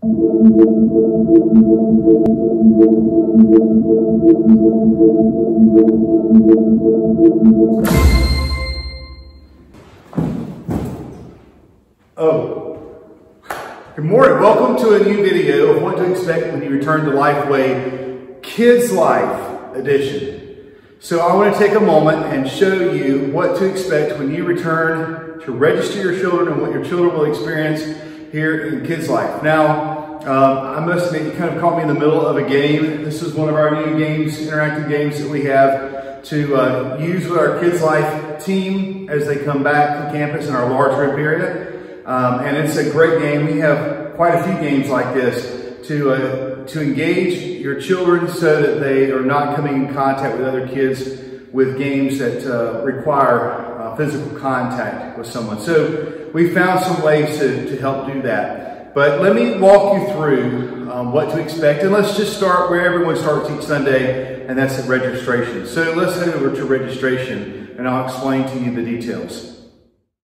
Oh, good morning. Welcome to a new video of what to expect when you return to Lifeway KidzLife Edition. So I want to take a moment and show you what to expect when you return to register your children and what your children will experience here in KidzLife. Now, um, I must admit, you kind of caught me in the middle of a game. This is one of our new games, interactive games that we have to uh, use with our KidzLife team as they come back to campus in our large group area. Um, and it's a great game. We have quite a few games like this to, uh, to engage your children so that they are not coming in contact with other kids with games that uh, require uh, physical contact with someone. So we found some ways to, to help do that. But let me walk you through um, what to expect. And let's just start where everyone starts each Sunday, and that's at registration. So let's head over to registration, and I'll explain to you the details.